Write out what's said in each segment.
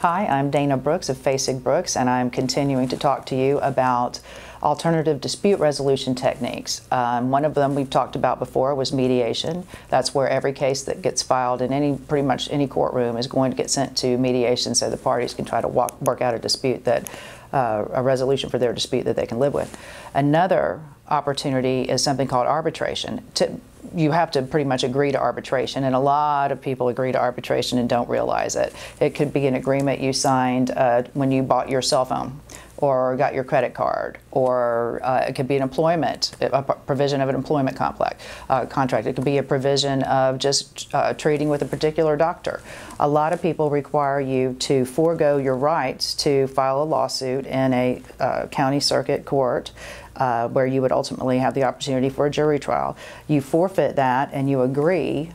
Hi, I'm Dana Brooks of Fasig Brooks, and I'm continuing to talk to you about alternative dispute resolution techniques. Um, one of them we've talked about before was mediation. That's where every case that gets filed in any pretty much any courtroom is going to get sent to mediation so the parties can try to walk, work out a dispute that uh, a resolution for their dispute that they can live with. Another opportunity is something called arbitration. To, you have to pretty much agree to arbitration, and a lot of people agree to arbitration and don't realize it. It could be an agreement you signed uh, when you bought your cell phone or got your credit card, or uh, it could be an employment, a provision of an employment complex, uh, contract. It could be a provision of just uh, treating with a particular doctor. A lot of people require you to forego your rights to file a lawsuit in a uh, county circuit court uh, where you would ultimately have the opportunity for a jury trial. You forfeit that and you agree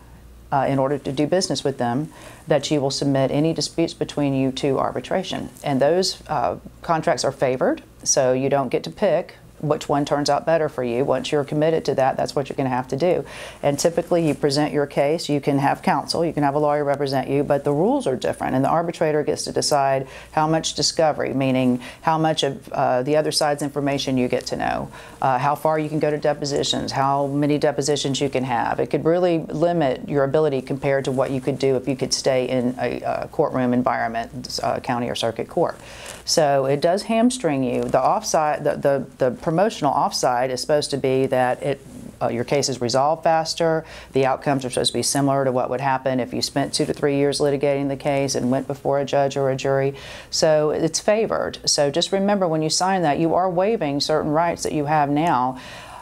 uh, in order to do business with them that you will submit any disputes between you to arbitration. And those uh, contracts are favored, so you don't get to pick which one turns out better for you. Once you're committed to that, that's what you're going to have to do. And typically, you present your case, you can have counsel, you can have a lawyer represent you, but the rules are different, and the arbitrator gets to decide how much discovery, meaning how much of uh, the other side's information you get to know, uh, how far you can go to depositions, how many depositions you can have. It could really limit your ability compared to what you could do if you could stay in a, a courtroom environment, uh, county or circuit court. So it does hamstring you. The offside, the, the, the promotional offside is supposed to be that it uh, your case is resolved faster. The outcomes are supposed to be similar to what would happen if you spent two to three years litigating the case and went before a judge or a jury. So it's favored. So just remember when you sign that, you are waiving certain rights that you have now.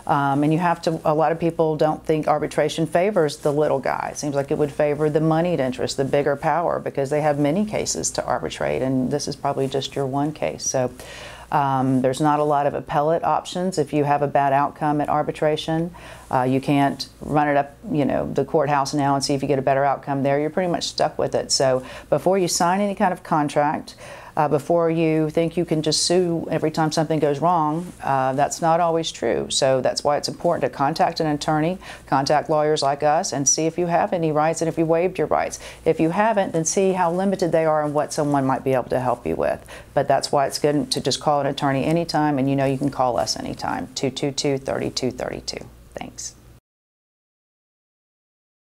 Um, and you have to, a lot of people don't think arbitration favors the little guy. It seems like it would favor the moneyed interest, the bigger power, because they have many cases to arbitrate, and this is probably just your one case. So um, there's not a lot of appellate options if you have a bad outcome at arbitration. Uh, you can't run it up, you know, the courthouse now and see if you get a better outcome there. You're pretty much stuck with it. So before you sign any kind of contract, uh, before you think you can just sue every time something goes wrong. Uh, that's not always true. So that's why it's important to contact an attorney, contact lawyers like us, and see if you have any rights and if you waived your rights. If you haven't, then see how limited they are and what someone might be able to help you with. But that's why it's good to just call an attorney anytime, and you know you can call us anytime 222 3232. Thanks.